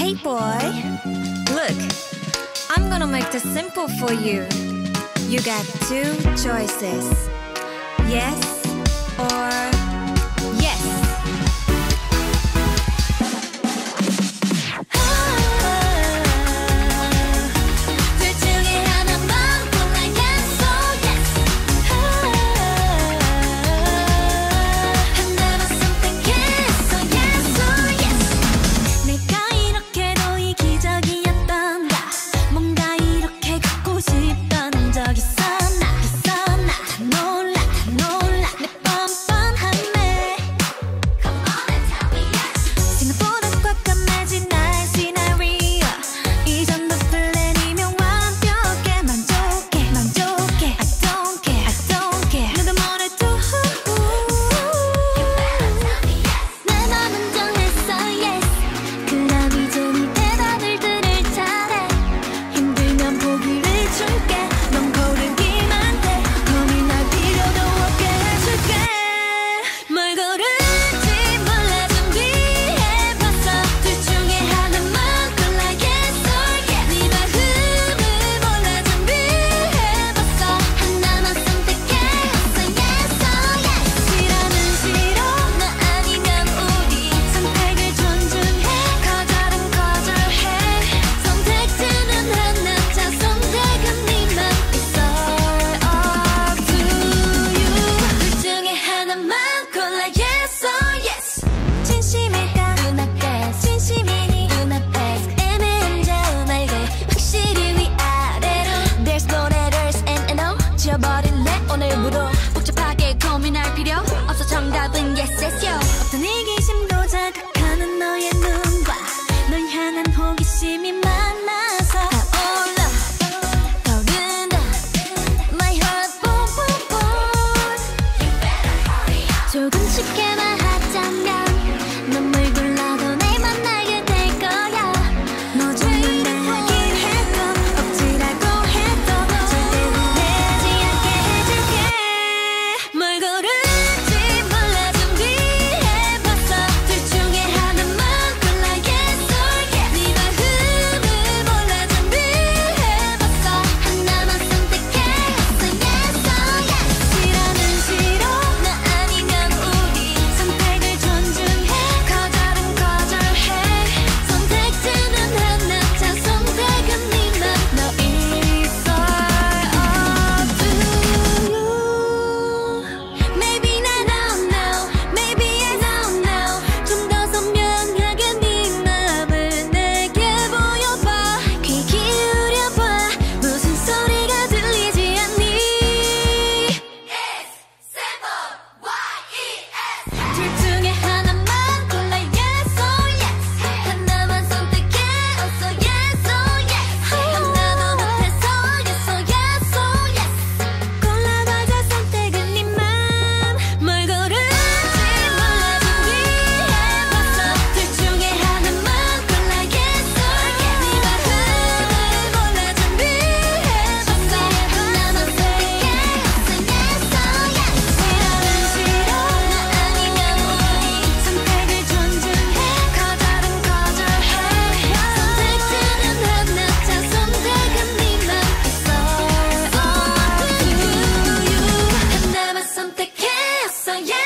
Hey, boy. Look, I'm gonna make this simple for you. You got two choices. Yes or 잊어버릴래? 오늘부로 복잡하게 고민할 필요 없어. 정답은 yes yes yo. Yes, yes.